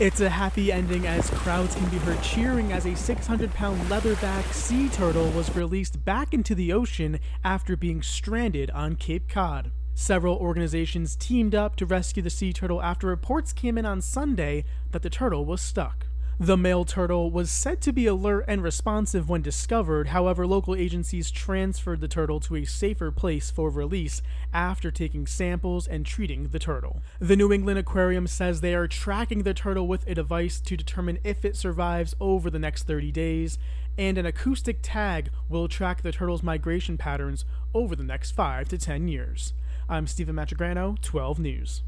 It's a happy ending as crowds can be heard cheering as a 600 pound leatherback sea turtle was released back into the ocean after being stranded on Cape Cod. Several organizations teamed up to rescue the sea turtle after reports came in on Sunday that the turtle was stuck. The male turtle was said to be alert and responsive when discovered, however, local agencies transferred the turtle to a safer place for release after taking samples and treating the turtle. The New England Aquarium says they are tracking the turtle with a device to determine if it survives over the next 30 days, and an acoustic tag will track the turtle's migration patterns over the next 5 to 10 years. I'm Stephen Matrigrano, 12 News.